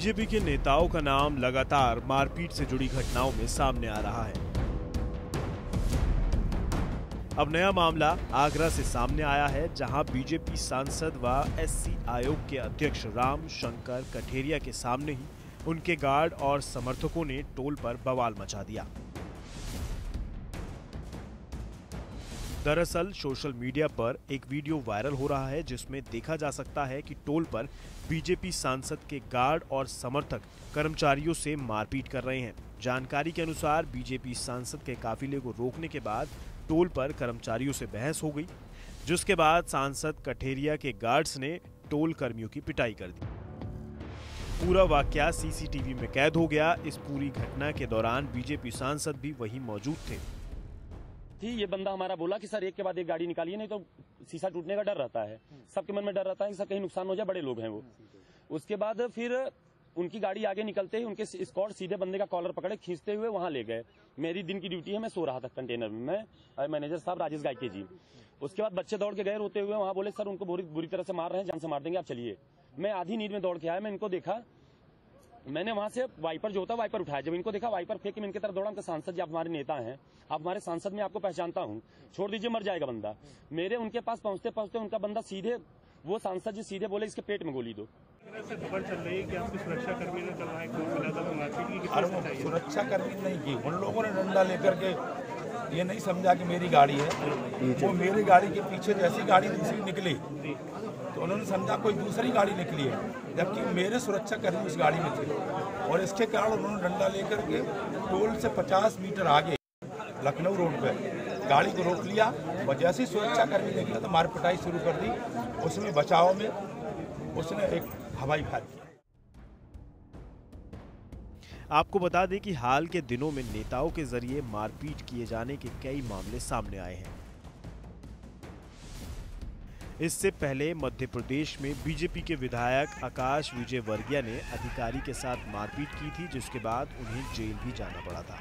BJP के नेताओं का नाम लगातार मारपीट से जुड़ी घटनाओं में सामने आ रहा है। अब नया मामला आगरा से सामने आया है, जहाँ बीजेपी सांसद व एससी आयोग के अध्यक्ष राम शंकर कठेरिया के सामने ही उनके गार्ड और समर्थकों ने टोल पर बवाल मचा दिया। दरअसल सोशल मीडिया पर एक वीडियो वायरल हो रहा है, जिसमें देखा जा सकता है कि टोल पर बीजेपी सांसद के गार्ड और समर्थक कर्मचारियों से मारपीट कर रहे हैं। जानकारी के अनुसार बीजेपी सांसद के काफिले को रोकने के बाद टोल पर कर्मचारियों से बहस हो गई, जिसके बाद सांसद कठेरिया के गार्ड्स ने टोल कर्मियों की पिटाई कर दी। पूरा वाकया सीसीटीवी में कैद हो गया। इस पूरी घटना के दौरान बीजेपी सांसद भी वहीं मौजूद थे। थी ये बंदा हमारा बोला कि सर एक के बाद एक गाड़ी निकालिए नहीं तो शीशा टूटने का डर रहता है। सबके मन में डर रहता है कि सर कहीं नुकसान हो जाए बड़े लोग हैं वो। उसके बाद फिर उनकी गाड़ी आगे निकलते ही उनके स्कॉट सीधे बंदे का कॉलर पकड़े खींचते हुए वहाँ ले गए। मेरी दिन की ड्यूटी है मैं सो रहा था कंटेनर में। मैं मैनेजर साहब राजेश गायके जी। उसके बाद बच्चे दौड़ के गए रोते हुए वहाँ बोले सर उनको बुरी बुरी तरह से मार रहे हैं जान से मार देंगे आप चलिए। मैं आधी नींद में दौड़ के आया मैं इनको देखा मैंने वहाँ से वाइपर जो होता वाइपर उठाया। जब इनको देखा वाइपर फेंक के मैं इनकी तरफ़ दौड़ा उनके सांसद जी आप हमारे नेता हैं आप हमारे सांसद में आपको पहचानता हूँ। छोड़ दीजिए मर जाएगा बंदा। मेरे उनके पास पहुँचते पहुँचते उनका बंदा सीधे वो सांसद जी सीधे बोले इसके पेट में गोली दो। से खबर चल रही है कि आपके सुरक्षा कर्मी ने चल रहा है खून मिला था तो मारपीट की अरे कितनी वो सच्चाई है सुरक्षा कर्मी नहीं की उन लोगों ने डंडा लेकर के ये नहीं समझा कि मेरी गाड़ी है। वो मेरी गाड़ी के पीछे जैसी गाड़ी दूसरी निकली तो उन्होंने समझा, कोई दूसरी गाड़ी निकली है। जबकि मेरे सुरक्षा कर्मी उस गाड़ी में थे। और इसके कारण उन्होंने डंडा लेकर के टोल से 50 मीटर आगे लखनऊ रोड पे गाड़ी को रोक लिया। और जैसे सुरक्षा कर्मी निकला तो मार पिटाई शुरू कर दी। उसमें बचाव में उसने एक हवाई फायर आपको बता दें कि हाल के दिनों में नेताओं के ज़रिए मारपीट किए जाने के कई मामले सामने आए हैं। इससे पहले मध्य प्रदेश में बीजेपी के विधायक आकाश विजय वर्गिया ने अधिकारी के साथ मारपीट की थी, जिसके बाद उन्हें जेल भी जाना पड़ा था।